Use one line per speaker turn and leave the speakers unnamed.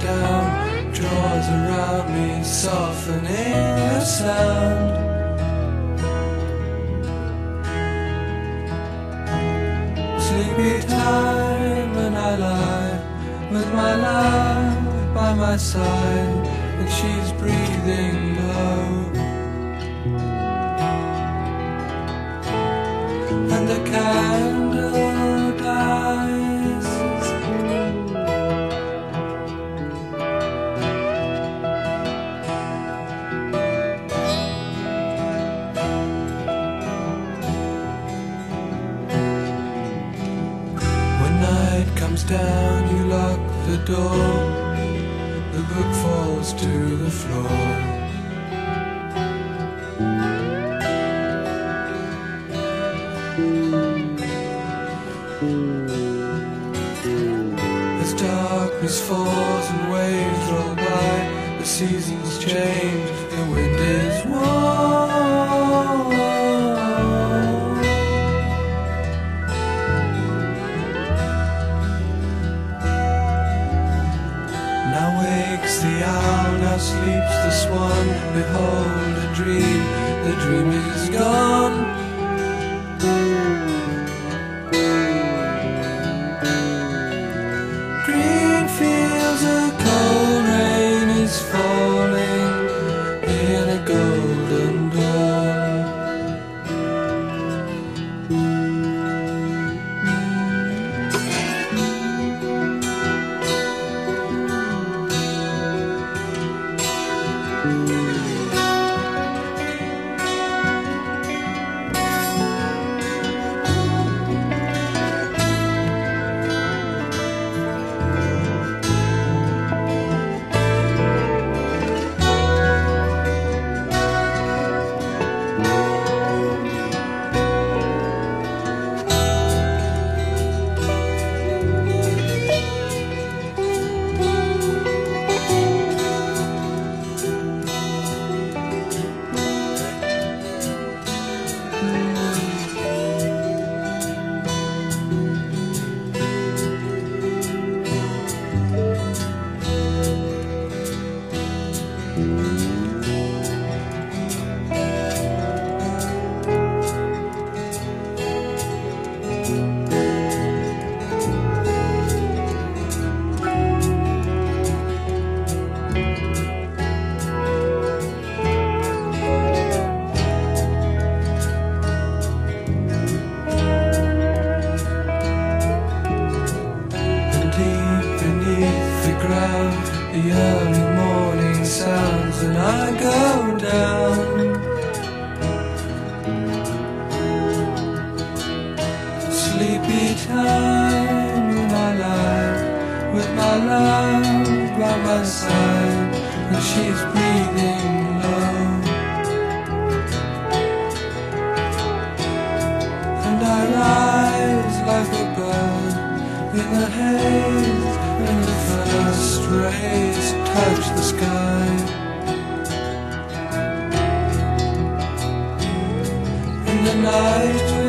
down draws around me, softening the sound. Sleepy time, and I lie with my love by my side, and she's breathing low. Comes down, you lock the door. The book falls to the floor. As darkness falls and waves roll by, the seasons change, the wind is warm. Wakes the owl, now sleeps the swan. Behold a dream, the dream is gone. And I go down. Sleepy time in my life, with my love by my side, and she's breathing low. And I rise like a bird in the haze when the first rays touch the sky. Night